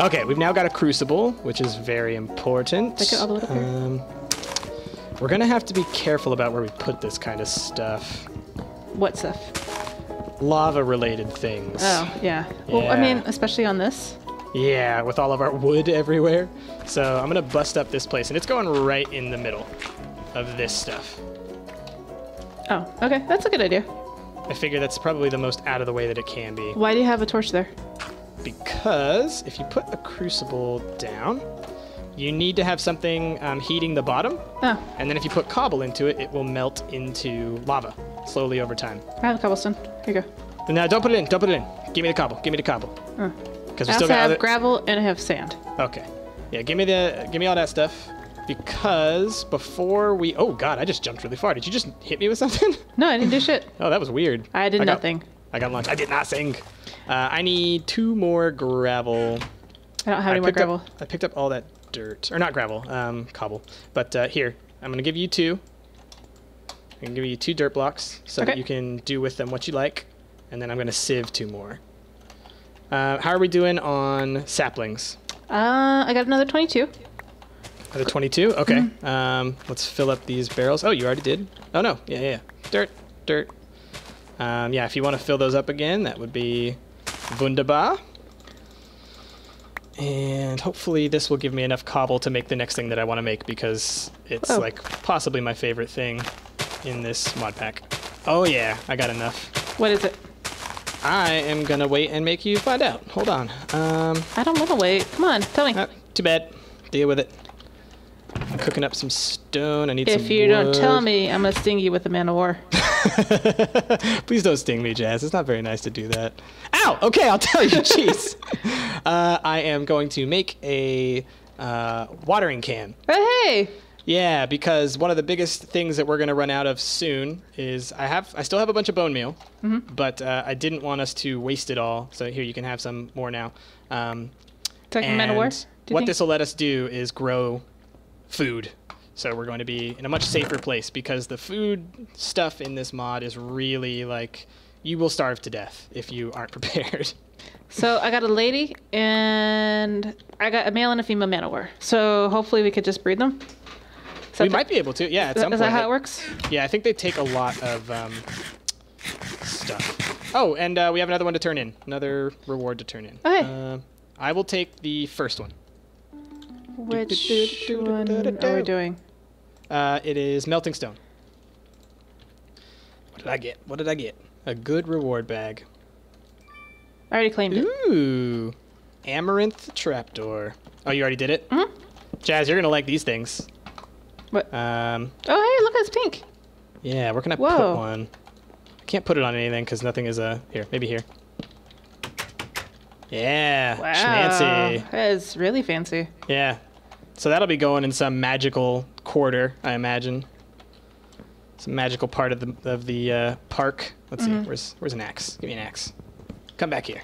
Okay, we've now got a crucible, which is very important. Take it all the way up here. Um, we're gonna have to be careful about where we put this kind of stuff. What stuff? Lava-related things. Oh, yeah. Well, I mean, especially on this. Yeah, with all of our wood everywhere. So I'm gonna bust up this place, and it's going right in the middle of this stuff. Oh, okay. That's a good idea. I figure that's probably the most out of the way that it can be. Why do you have a torch there? Because if you put a crucible down, you need to have something um, heating the bottom, Oh, and then if you put cobble into it, it will melt into lava slowly over time. I have a cobblestone. Here you go. Now don't put it in. Don't put it in. Give me the cobble. Give me the cobble. Oh. Because I we still got have other. gravel and I have sand. okay. Yeah. Give me the. Give me all that stuff. Because before we. Oh God! I just jumped really far. Did you just hit me with something? No, I didn't do shit. oh, that was weird. I did got- nothing. I got lunch. I did not sing. Uh, I need two more gravel. I don't have I any more gravel. Up, I picked up all that dirt, or not gravel, um, cobble. But uh, here, I'm gonna give you two. I'm gonna give you two dirt blocks so that you can do with them what you like, and then I'm gonna sieve two more. Uh, how are we doing on saplings? Uh, I got another 22. Are there 22? Okay. Mm-hmm. Um, let's fill up these barrels. Oh, you already did. Oh no, yeah, yeah, yeah. dirt, dirt. Um, yeah, if you want to fill those up again, that would be wunderbar. And hopefully this will give me enough cobble to make the next thing that I want to make because it's Oh. like possibly my favorite thing in this mod pack. Oh yeah, I got enough. What is it? I am gonna wait and make you find out. Hold on. Um, I don't want to wait. Come on, tell me. ah, too bad. Deal with it. I'm cooking up some stone. I need some if you don't tell me, I'm gonna sting you with a man of war. Please don't sting me, Jas. It's not very nice to do that. Ow! Okay, I'll tell you. Jeez. uh, I am going to make a uh, watering can. Oh, hey! Yeah, because one of the biggest things that we're going to run out of soon is I have I still have a bunch of bone meal, but uh, I didn't want us to waste it all. So here you can have some more now. Um, Talking war. and you what this will let us do is grow food. So we're going to be in a much safer place because the food stuff in this mod is really like you will starve to death if you aren't prepared. So I got a lady and I got a male and a female man of war. So hopefully we could just breed them. Is we might be able to, yeah. At some is point, that how it works? Yeah, I think they take a lot of um, stuff. Oh, and uh, we have another one to turn in. Another reward to turn in. Okay. Uh, I will take the first one. Which one are we doing? Uh, it is melting stone. What did I get? What did I get? A good reward bag. I already claimed it. Ooh, amaranth trapdoor. Oh, you already did it. Mhm. Jas, you're gonna like these things. What? Um, Oh, hey, look, it's pink. yeah, where can I Whoa. put one? I can't put it on anything because nothing is uh here. Maybe here. Yeah, Wow. schmancy. That is really fancy. Yeah. So that'll be going in some magical quarter, I imagine. Some magical part of the of the uh, park. Let's Mm-hmm. see. Where's where's an axe? Give me an axe. Come back here.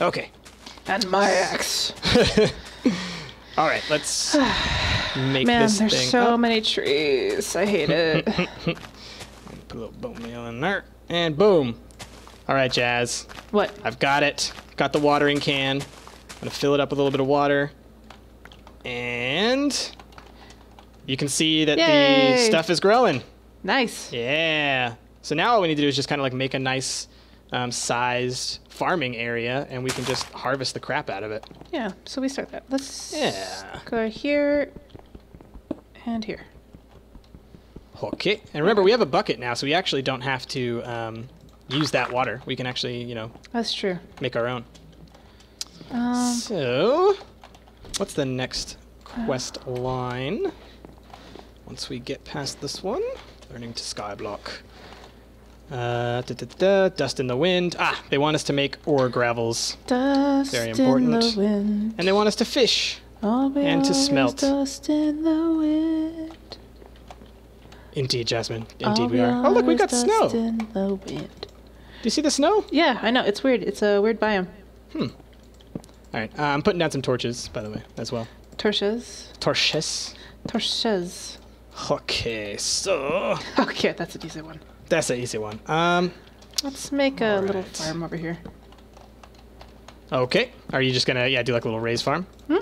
Okay. And my axe. All right. Let's make Man, this there's so up. many trees. I hate it. Put a little bone meal in there, and boom. All right, Jas. what? I've got it. Got the watering can. I'm gonna fill it up with a little bit of water. And you can see that the stuff is growing. Nice. Yeah. So now all we need to do is just kind of like make a nice um, sized farming area and we can just harvest the crap out of it. Yeah, so we start that. Let's Yeah. go here and here. Okay. And remember, we have a bucket now, so we actually don't have to um, use that water. We can actually, you know, That's true. make our own. Um, So, what's the next quest line? Once we get past this one, learning to skyblock. Uh, da, da, da, dust in the wind. Ah, they want us to make ore gravels, dust Very in important. the wind. and they want us to fish. And to smelt. Dust in the wind. Indeed, Jasmine. Indeed, we are. Oh, look, we got snow. Do in the wind. you see the snow? Yeah, I know. It's weird. It's a weird biome. All right, uh, I'm putting down some torches, by the way, as well. Torches. Torches. Torches. Okay, so Okay, that's an easy one. that's an easy one. Um, Let's make a little farm over here. Okay. Are you just gonna yeah do like a little raised farm? Hmm?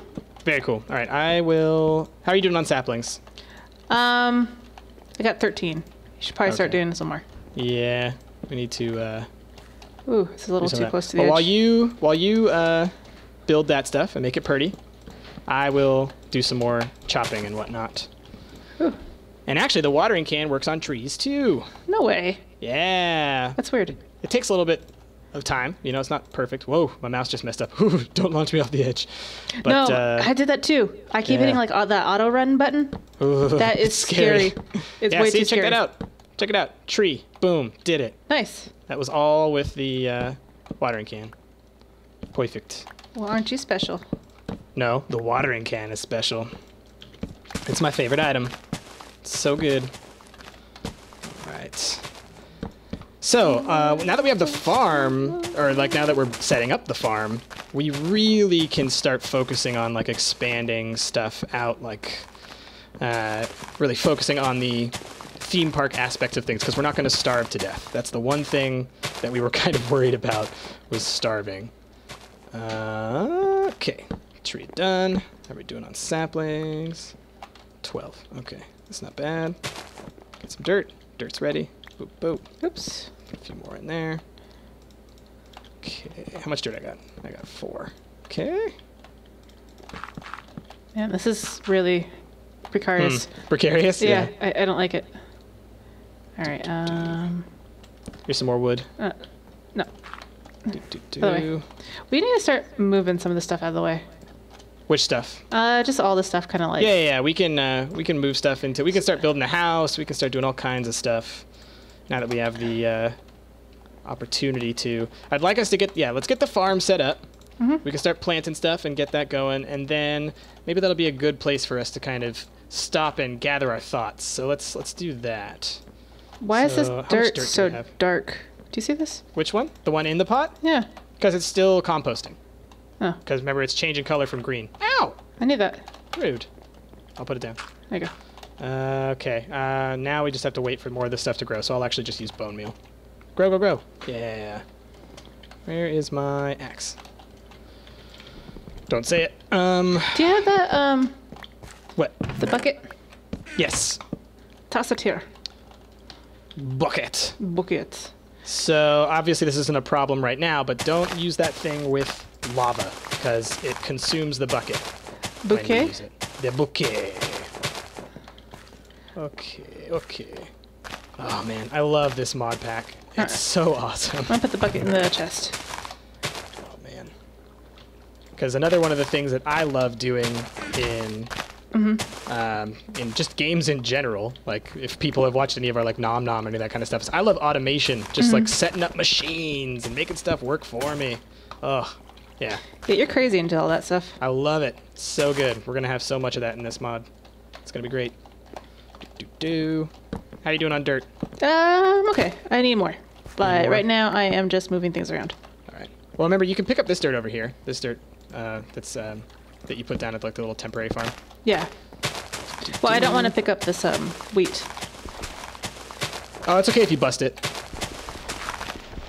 Very cool. All right. I will. How are you doing on saplings? Um, I got 13. You should probably start doing some more. Yeah. We need to. Uh, Ooh, it's a little too close to the But edge. while you while you uh, build that stuff and make it pretty, I will do some more chopping and whatnot. Ooh, And actually, the watering can works on trees too. no way. Yeah. That's weird. It takes a little bit of time. You know, it's not perfect. Whoa, my mouse just messed up. Ooh, Don't launch me off the edge. But, no, uh, I did that too. I keep yeah. hitting like that auto run button. ooh, That is it's scary. scary. It's yeah, way see, too check scary. that out. Check it out. Tree. Boom. Did it. Nice. That was all with the uh, watering can. Perfect. Well, aren't you special? No, the watering can is special. It's my favorite item. It's so good. Alright. So, uh, now that we have the farm, or like now that we're setting up the farm, we really can start focusing on like expanding stuff out, like uh, really focusing on the theme park aspects of things, because we're not going to starve to death. That's the one thing that we were kind of worried about was starving. Uh, okay, tree done. How are we doing on saplings? 12. Okay, that's not bad. Get some dirt. Dirt's ready. Boop, boop. Oops. Put a few more in there. Okay, how much dirt I got? I got four. Okay. Man, this is really precarious. Hmm, Precarious? Yeah, I, I don't like it. All right. Um, Here's some more wood. uh, no, Do, do, do. By the way. we need to start moving some of the stuff out of the way. Which stuff? Uh, just all the stuff, kind of like. Yeah, yeah, yeah. We can uh, we can move stuff into. We can start building a house. We can start doing all kinds of stuff. Now that we have the uh, opportunity to, I'd like us to get yeah. Let's get the farm set up. Mhm. We can start planting stuff and get that going, and then maybe that'll be a good place for us to kind of stop and gather our thoughts. So let's let's do that. Why is this So, how much dirt, dirt so dark? Do you see this? Which one? The one in the pot? Yeah. Because it's still composting. Oh, Because remember, it's changing color from green. Ow! I knew that. Rude. I'll put it down. There you go. Uh, okay. Uh, now we just have to wait for more of this stuff to grow. So I'll actually just use bone meal. Grow, grow, grow. Yeah. Where is my axe? Don't say it. Um, Do you have that? Um, what? the bucket. Yes. Toss it here. Bucket. Bucket. So obviously this isn't a problem right now, but don't use that thing with lava because it consumes the bucket. Bouquet. The bouquet. Okay, okay. Oh man, I love this mod pack. It's Uh-uh. so awesome. I'm gonna put the bucket in the chest. Oh man. Because another one of the things that I love doing in um, in just games in general, like if people have watched any of our like Nom Nom or any of that kind of stuff, I love automation, just like setting up machines and making stuff work for me. Ugh, yeah, Yeah, you're crazy into all that stuff. I love it. So good. We're gonna have so much of that in this mod. It's gonna be great. Do do do. How you doing on dirt? Um, okay. I need more. But more? right now I am just moving things around. All right. Well, remember you can pick up this dirt over here. This dirt uh, that's um, that you put down at like the little temporary farm. Yeah. Well, I don't want to pick up this um wheat. Oh, it's okay if you bust it.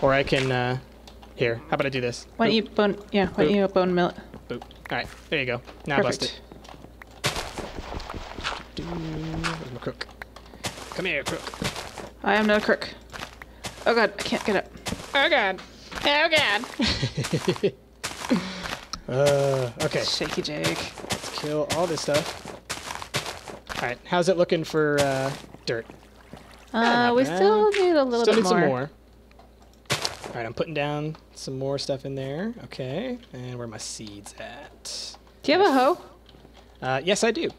Or I can, uh, here, how about I do this? Why don't Boop, you bone? Yeah. Why don't Boop. you bone mill it? Boop. Alright, there you go. Now bust Perfect. it. Do, where's my crook? Come here, crook. I am no crook. Oh god, I can't get up. Oh, God. Oh god. Uh, okay, Shaky Jake. let's kill all this stuff. Alright, how's it looking for, uh, dirt? Uh, we bad. still need a little Still bit need more. some more. Alright, I'm putting down some more stuff in there. Okay, and where are my seeds at? Do you have a hoe? Uh, yes, I do.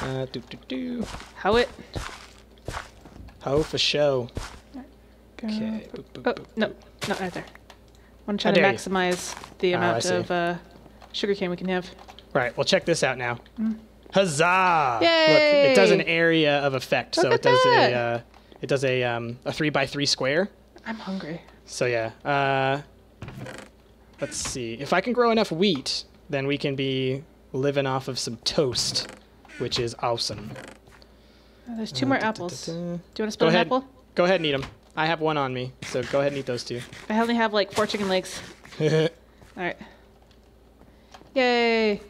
Uh, do, do, do. Hoe it. Hoe for show. Okay. Boop, boop, Oh boop, no, not right there. How trying to dare you. maximize the Oh, amount see. of uh, sugar cane we can have. Right. Well, check this out now. Huzzah! Look, Yay! it does an area of effect. so it does that. a uh, it does a um, a three by three square. I'm hungry. So yeah. Uh, let's see. If I can grow enough wheat, then we can be living off of some toast, which is awesome. Oh, there's two more Uh, da, da, apples. da, Do you want to split an ahead. apple? Go ahead and eat them. I have one on me, so go ahead and eat those two. I only have like four chicken legs. All right. Yay.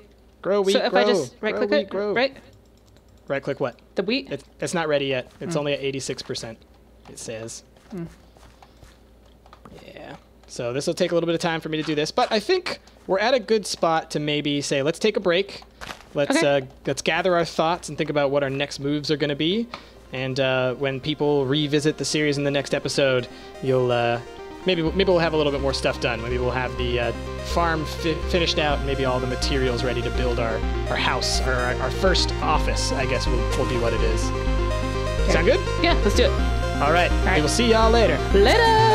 Grow wheat, so if grow. I just right click wheat, it, grow. right? Right click what? The wheat? It's, it's not ready yet. It's Hmm. only at 86%, it says. Hmm. Yeah. So this will take a little bit of time for me to do this, but I think we're at a good spot to maybe say, let's take a break. Let's Okay. uh, let's gather our thoughts and think about what our next moves are going to be. And uh, when people revisit the series in the next episode, you'll uh, maybe maybe we'll have a little bit more stuff done. Maybe we'll have the uh, farm fi- finished out, and maybe all the materials ready to build our, our house, or our, our first office. I guess will, will be what it is. Sound good? Yeah, let's do it. All right. right. We will see y'all later. Later.